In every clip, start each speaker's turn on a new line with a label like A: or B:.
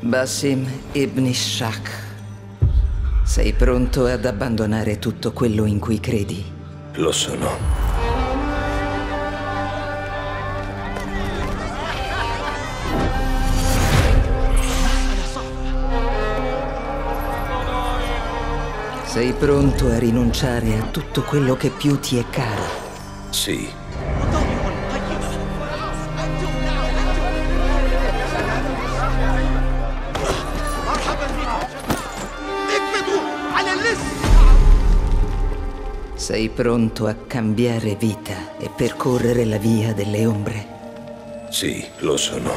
A: Basim ibn Shak. Sei pronto ad abbandonare tutto quello in cui credi?
B: Lo sono.
A: Sei pronto a rinunciare a tutto quello che più ti è caro?
B: Sì.
A: Sei pronto a cambiare vita e percorrere la via delle ombre?
B: Sì, lo sono.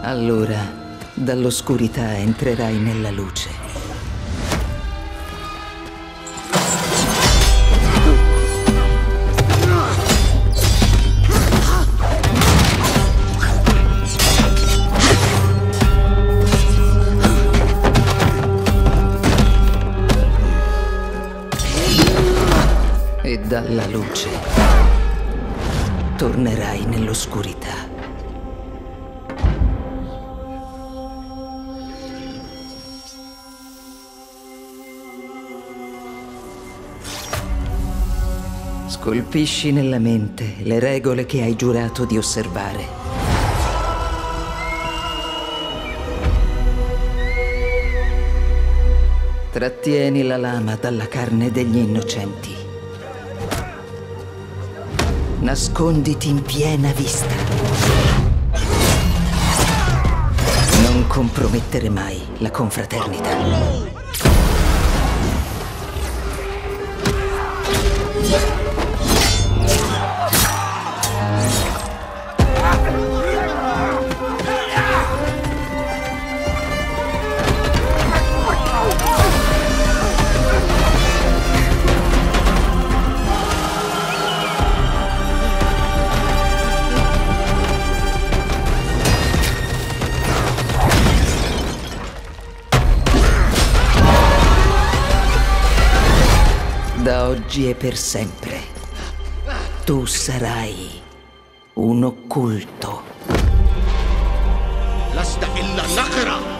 A: Allora, dall'oscurità entrerai nella luce. E dalla luce tornerai nell'oscurità. Scolpisci nella mente le regole che hai giurato di osservare. Trattieni la lama dalla carne degli innocenti. Nasconditi in piena vista. Non compromettere mai la confraternita. Da oggi e per sempre, tu sarai un occulto.
C: La stella nakara!